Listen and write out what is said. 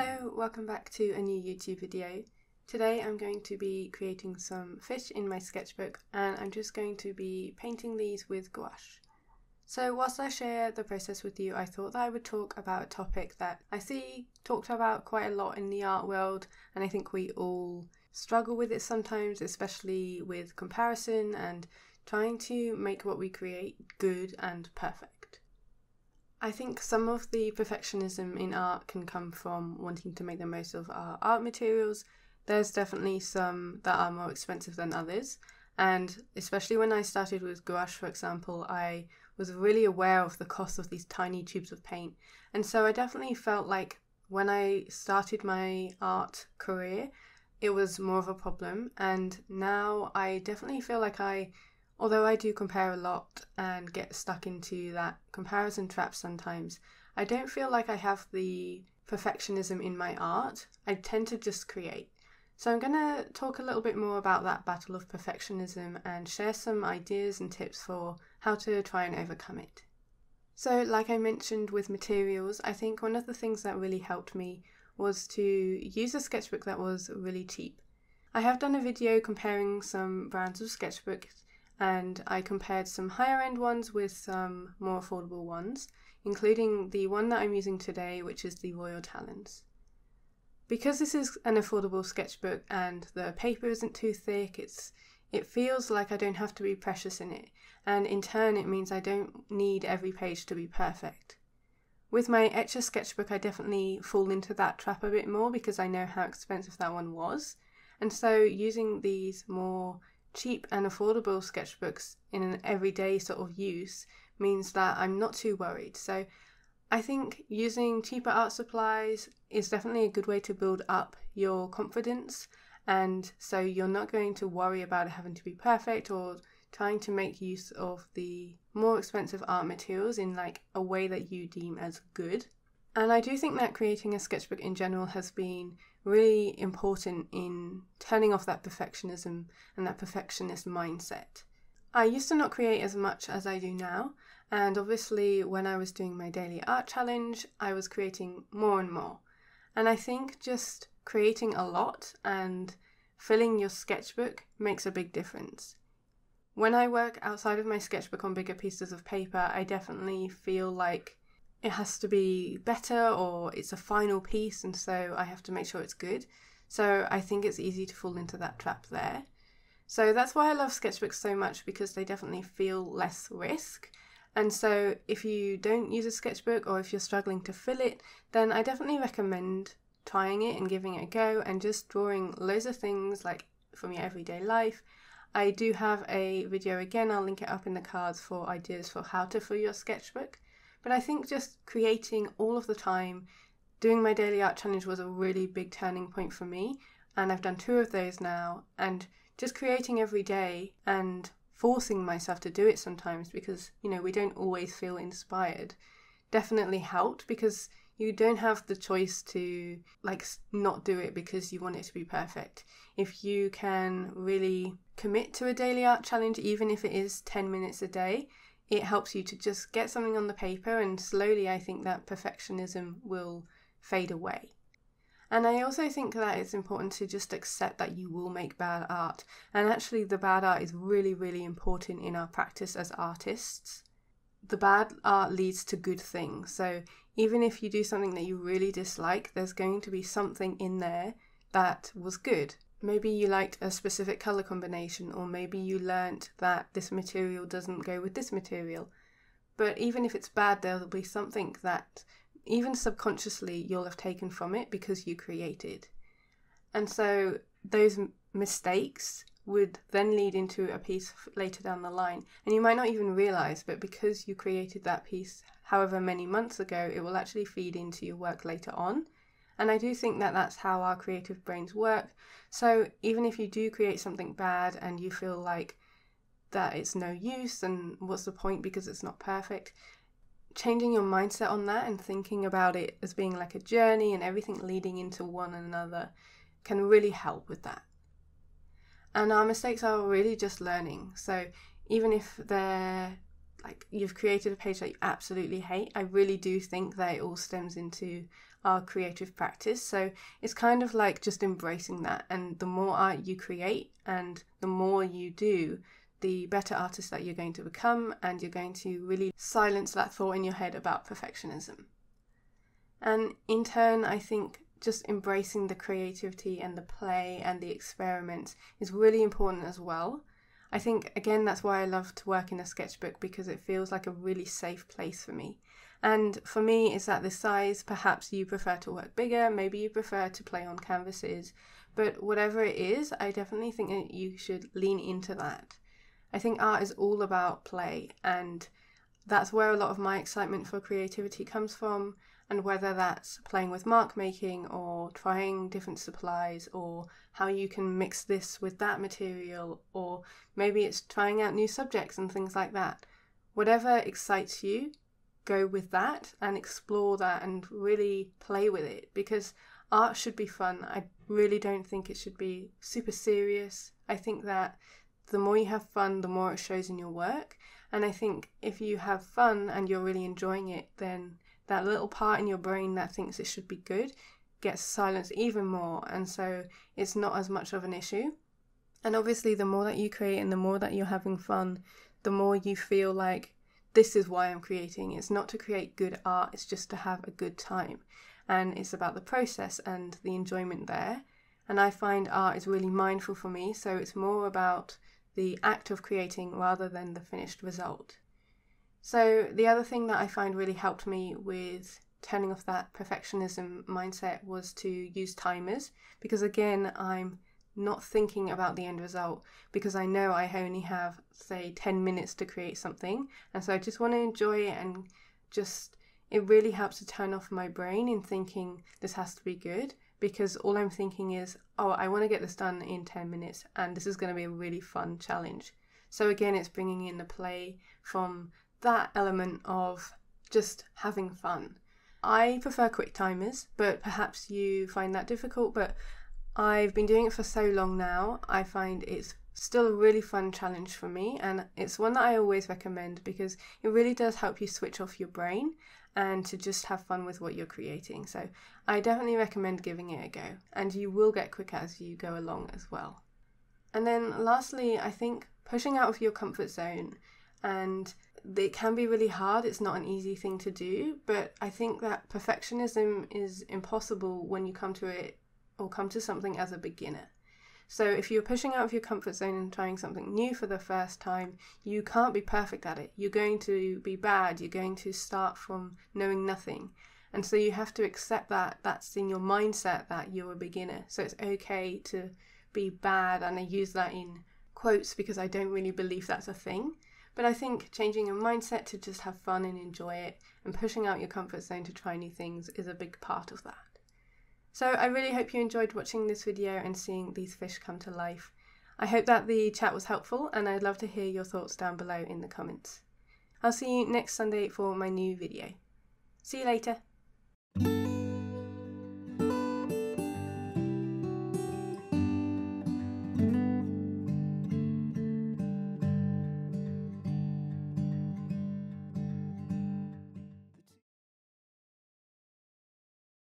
Hello, welcome back to a new YouTube video. Today I'm going to be creating some fish in my sketchbook and I'm just going to be painting these with gouache. So whilst I share the process with you, I thought that I would talk about a topic that I see talked about quite a lot in the art world and I think we all struggle with it sometimes, especially with comparison and trying to make what we create good and perfect. I think some of the perfectionism in art can come from wanting to make the most of our art materials. There's definitely some that are more expensive than others. And especially when I started with gouache, for example, I was really aware of the cost of these tiny tubes of paint. And so I definitely felt like when I started my art career, it was more of a problem. And now I definitely feel like I Although I do compare a lot and get stuck into that comparison trap sometimes, I don't feel like I have the perfectionism in my art. I tend to just create. So I'm going to talk a little bit more about that battle of perfectionism and share some ideas and tips for how to try and overcome it. So, like I mentioned with materials, I think one of the things that really helped me was to use a sketchbook that was really cheap. I have done a video comparing some brands of sketchbooks and I compared some higher end ones with some more affordable ones, including the one that I'm using today, which is the Royal Talens. Because this is an affordable sketchbook and the paper isn't too thick, it's it feels like I don't have to be precious in it, and in turn it means I don't need every page to be perfect. With my Etchr sketchbook, I definitely fall into that trap a bit more because I know how expensive that one was. And so using these more cheap and affordable sketchbooks in an everyday sort of use means that I'm not too worried. So I think using cheaper art supplies is definitely a good way to build up your confidence. And so you're not going to worry about having to be perfect or trying to make use of the more expensive art materials in like a way that you deem as good. And I do think that creating a sketchbook in general has been really important in turning off that perfectionism and that perfectionist mindset. I used to not create as much as I do now, and obviously, when I was doing my daily art challenge, I was creating more and more. And I think just creating a lot and filling your sketchbook makes a big difference. When I work outside of my sketchbook on bigger pieces of paper, I definitely feel like it has to be better or it's a final piece and so I have to make sure it's good. So I think it's easy to fall into that trap there. So that's why I love sketchbooks so much because they definitely feel less risk. And so if you don't use a sketchbook or if you're struggling to fill it, then I definitely recommend trying it and giving it a go and just drawing loads of things like from your everyday life. I do have a video again, I'll link it up in the cards for ideas for how to fill your sketchbook. But I think just creating all of the time, doing my daily art challenge was a really big turning point for me. And I've done two of those now. And just creating every day and forcing myself to do it sometimes because, you know, we don't always feel inspired definitely helped because you don't have the choice to like not do it because you want it to be perfect. If you can really commit to a daily art challenge, even if it is 10 minutes a day, it helps you to just get something on the paper, and slowly I think that perfectionism will fade away. And I also think that it's important to just accept that you will make bad art. And actually, the bad art is really, really important in our practice as artists. The bad art leads to good things. So even if you do something that you really dislike, there's going to be something in there that was good. Maybe you liked a specific color combination, or maybe you learnt that this material doesn't go with this material. But even if it's bad, there'll be something that, even subconsciously, you'll have taken from it because you created. And so those m- mistakes would then lead into a piece later down the line. And you might not even realize, but because you created that piece however many months ago, it will actually feed into your work later on. And I do think that that's how our creative brains work. So even if you do create something bad and you feel like that it's no use and what's the point because it's not perfect, changing your mindset on that and thinking about it as being like a journey and everything leading into one another can really help with that. And our mistakes are really just learning. So even if they're like you've created a page that you absolutely hate. I really do think that it all stems into our creative practice. So it's kind of like just embracing that. And the more art you create and the more you do, the better artist that you're going to become, and you're going to really silence that thought in your head about perfectionism. And in turn, I think just embracing the creativity and the play and the experiments is really important as well. I think, again, that's why I love to work in a sketchbook because it feels like a really safe place for me. And for me, it's at this size. Perhaps you prefer to work bigger, maybe you prefer to play on canvases, but whatever it is, I definitely think that you should lean into that. I think art is all about play, and that's where a lot of my excitement for creativity comes from and whether that's playing with mark making or trying different supplies or how you can mix this with that material or maybe it's trying out new subjects and things like that. Whatever excites you, go with that and explore that and really play with it because art should be fun. I really don't think it should be super serious. I think that the more you have fun, the more it shows in your work. And I think if you have fun and you're really enjoying it, then that little part in your brain that thinks it should be good gets silenced even more, and so it's not as much of an issue. And obviously, the more that you create and the more that you're having fun, the more you feel like this is why I'm creating. It's not to create good art, it's just to have a good time. And it's about the process and the enjoyment there. And I find art is really mindful for me, so it's more about the act of creating rather than the finished result. So, the other thing that I find really helped me with turning off that perfectionism mindset was to use timers because, again, I'm not thinking about the end result because I know I only have, say, 10 minutes to create something. And so I just want to enjoy it and just, it really helps to turn off my brain in thinking this has to be good because all I'm thinking is, oh, I want to get this done in 10 minutes and this is going to be a really fun challenge. So again, it's bringing in the play from that element of just having fun. I prefer quick timers, but perhaps you find that difficult. But I've been doing it for so long now, I find it's still a really fun challenge for me, and it's one that I always recommend because it really does help you switch off your brain and to just have fun with what you're creating. So I definitely recommend giving it a go, and you will get quicker as you go along as well. And then lastly, I think pushing out of your comfort zone and it can be really hard. It's not an easy thing to do, but I think that perfectionism is impossible when you come to it or come to something as a beginner. So if you're pushing out of your comfort zone and trying something new for the first time, you can't be perfect at it. You're going to be bad. You're going to start from knowing nothing. And so you have to accept that that's in your mindset that you're a beginner. So it's okay to be bad. And I use that in quotes because I don't really believe that's a thing. But I think changing your mindset to just have fun and enjoy it and pushing out your comfort zone to try new things is a big part of that. So I really hope you enjoyed watching this video and seeing these fish come to life. I hope that the chat was helpful and I'd love to hear your thoughts down below in the comments. I'll see you next Sunday for my new video. See you later.